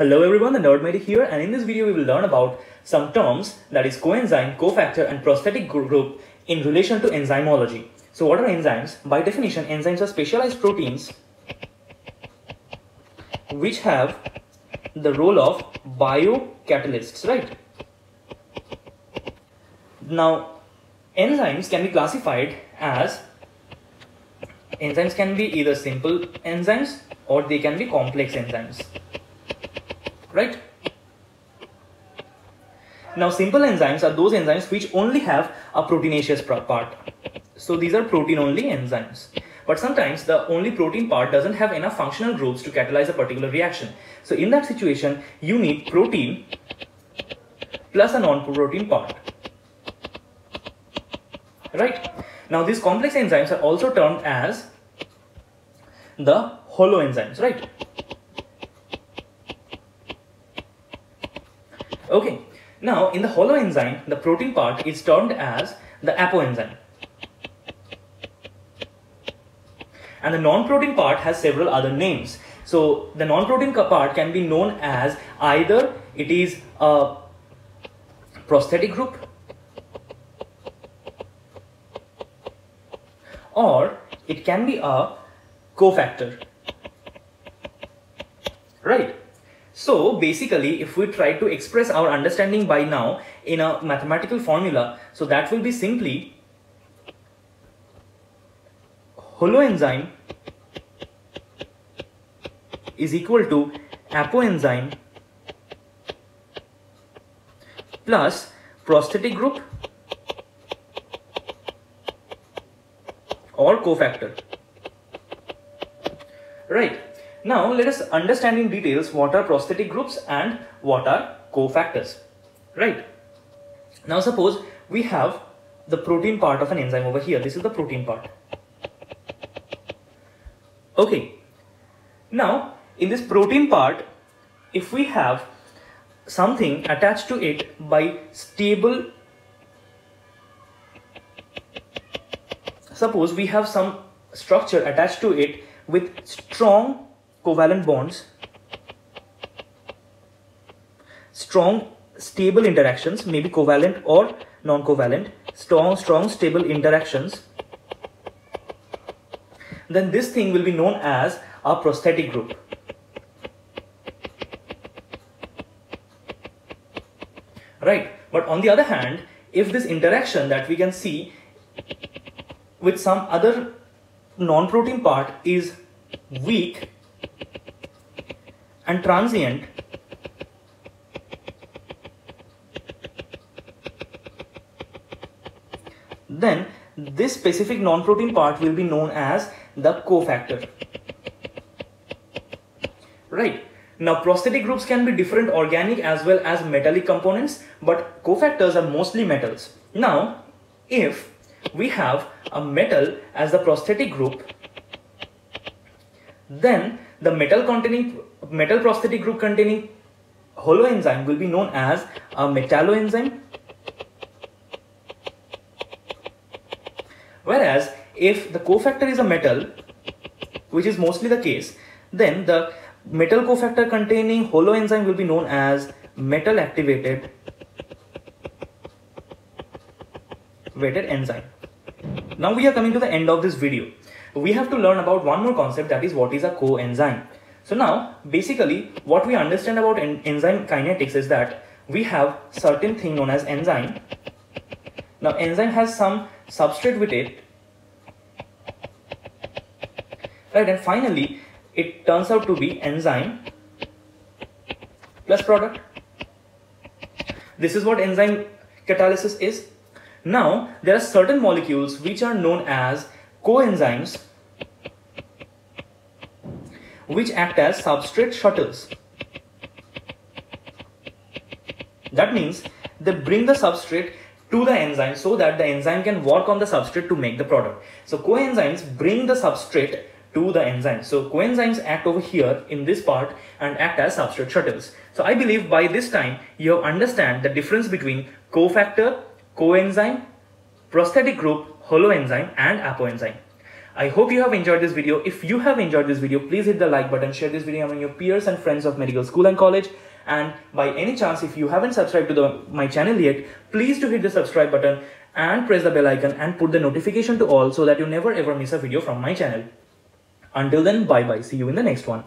Hello everyone, the Nerd Medic here and in this video we will learn about some terms that is coenzyme, cofactor and prosthetic group in relation to enzymology. So what are enzymes? By definition, enzymes are specialized proteins which have the role of biocatalysts, right? Now, enzymes can be classified as enzymes can be either simple enzymes or they can be complex enzymes right? Now simple enzymes are those enzymes which only have a proteinaceous part. So these are protein only enzymes. But sometimes the only protein part doesn't have enough functional groups to catalyze a particular reaction. So in that situation, you need protein plus a non-protein part. Right? Now these complex enzymes are also termed as the holoenzymes, right? Okay, now in the holoenzyme, the protein part is termed as the apoenzyme. And the non-protein part has several other names. So the non-protein part can be known as either it is a prosthetic group or it can be a cofactor. Right. So basically, if we try to express our understanding by now in a mathematical formula, so that will be simply holoenzyme is equal to apoenzyme plus prosthetic group or cofactor. Right. Now let us understand in details what are prosthetic groups and what are cofactors. Right. Now suppose we have the protein part of an enzyme over here. This is the protein part. Okay. Now in this protein part, if we have something attached to it by stable suppose we have some structure attached to it with strong covalent bonds, strong stable interactions, maybe covalent or non-covalent, strong, strong stable interactions, then this thing will be known as a prosthetic group. Right, but on the other hand, if this interaction that we can see with some other non-protein part is weak, and transient. Then this specific non-protein part will be known as the cofactor. Right. Now prosthetic groups can be different organic as well as metallic components but cofactors are mostly metals. Now if we have a metal as the prosthetic group then the metal containing metal prosthetic group containing holoenzyme will be known as a metalloenzyme. Whereas if the cofactor is a metal, which is mostly the case, then the metal cofactor containing holoenzyme will be known as metal activated weighted enzyme. Now we are coming to the end of this video. We have to learn about one more concept that is what is a coenzyme. So now basically what we understand about en enzyme kinetics is that we have certain thing known as enzyme. Now enzyme has some substrate with it. Right and finally it turns out to be enzyme plus product. This is what enzyme catalysis is. Now there are certain molecules which are known as coenzymes which act as substrate shuttles. That means they bring the substrate to the enzyme so that the enzyme can work on the substrate to make the product. So coenzymes bring the substrate to the enzyme. So coenzymes act over here in this part and act as substrate shuttles. So I believe by this time you have understand the difference between cofactor, coenzyme, prosthetic group, holoenzyme and apoenzyme. I hope you have enjoyed this video. If you have enjoyed this video, please hit the like button, share this video among your peers and friends of medical school and college. And by any chance, if you haven't subscribed to the, my channel yet, please do hit the subscribe button and press the bell icon and put the notification to all so that you never ever miss a video from my channel. Until then, bye bye. See you in the next one.